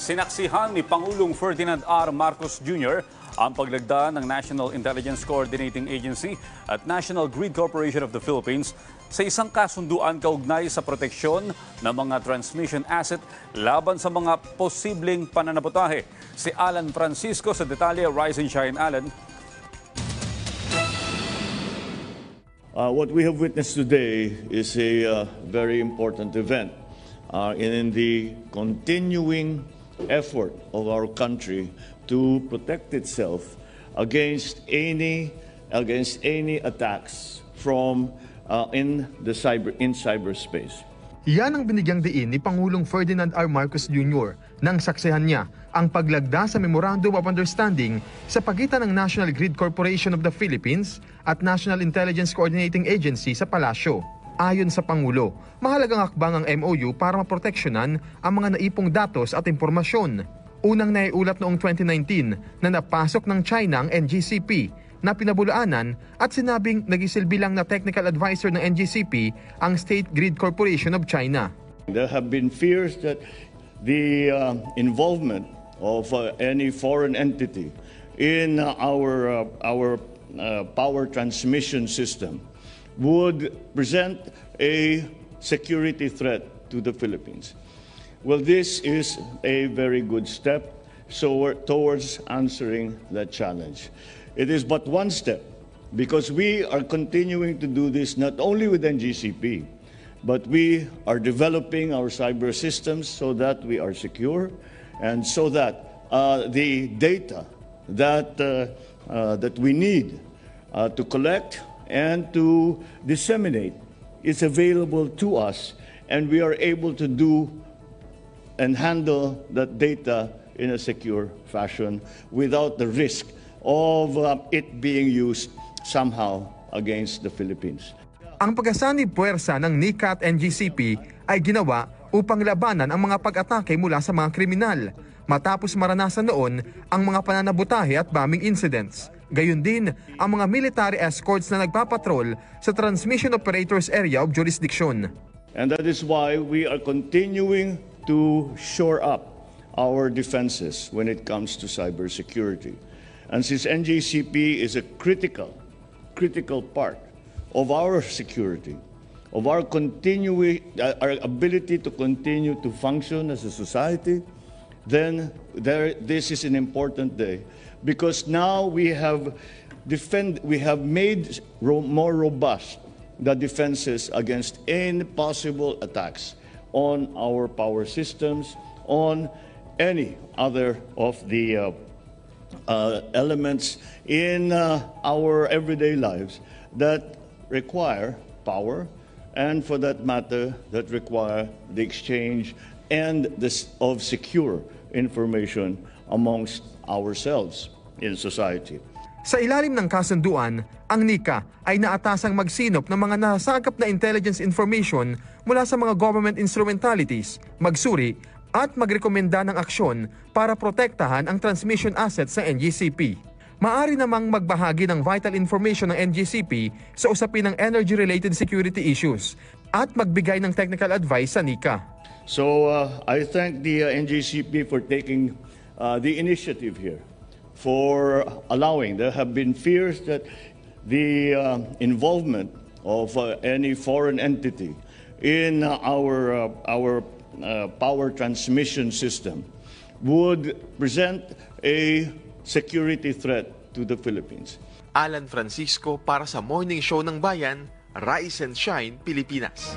Sinaksihan ni Pangulong Ferdinand R. Marcos Jr. ang paglagda ng National Intelligence Coordinating Agency at National Grid Corporation of the Philippines sa isang kasunduan kaugnay sa proteksyon ng mga transmission asset laban sa mga posibleng pananabotahe. Si Alan Francisco sa detalye, Rise and Shine Alan. Uh, what we have witnessed today is a uh, very important event uh, in the continuing effort of our country to protect itself against any against any attacks from uh, in the cyber in cyberspace. Yan ang binigyang diin ni Pangulong Ferdinand R. Marcos Jr. nang saksihan niya ang paglagda sa Memorandum of Understanding sa pagitan ng National Grid Corporation of the Philippines at National Intelligence Coordinating Agency sa Palasyo. Ayon sa Pangulo, mahalagang hakbang ang MOU para maproteksyonan ang mga naipong datos at impormasyon. Unang naiulat noong 2019 na napasok ng China ang NGCP na pinabulaanan at sinabing nagisilbi lang na technical advisor ng NGCP ang State Grid Corporation of China. There have been fears that the uh, involvement of uh, any foreign entity in our uh, our uh, power transmission system would present a security threat to the Philippines. Well, this is a very good step so towards answering that challenge. It is but one step because we are continuing to do this not only with NGCP, but we are developing our cyber systems so that we are secure and so that uh, the data that, uh, uh, that we need uh, to collect and to disseminate is available to us and we are able to do and handle that data in a secure fashion without the risk of uh, it being used somehow against the Philippines. Ang pagkasanib puwersa ng NICA at NGCP ay ginawa upang labanan ang mga pag-atake mula sa mga kriminal matapos maranasan noon ang mga pananabutahe at bombing incidents. Gayon din ang mga military escorts na nagpapatrol sa Transmission Operators Area of Jurisdiction. And that is why we are continuing to shore up our defenses when it comes to cybersecurity. And since NJCP is a critical, critical part of our security, of our continue, uh, our ability to continue to function as a society, then there, this is an important day. Because now we have defend, we have made ro more robust the defenses against any possible attacks on our power systems, on any other of the uh, uh, elements in uh, our everyday lives that require power and for that matter that require the exchange and this of secure information amongst ourselves in society. Sa ilalim ng kasunduan, ang NICA ay naatasang magsinop ng mga nasagap na intelligence information mula sa mga government instrumentalities, magsuri at magrekomenda ng aksyon para protektahan ang transmission assets sa NGCP. Maari namang magbahagi ng vital information ng NGCP sa usapin ng energy-related security issues at magbigay ng technical advice sa NICA. So uh, I thank the uh, NGCP for taking uh, the initiative here, for allowing. There have been fears that the uh, involvement of uh, any foreign entity in our, uh, our power transmission system would present a security threat to the Philippines. Alan Francisco para sa Morning Show ng Bayan, Rise and Shine, Pilipinas.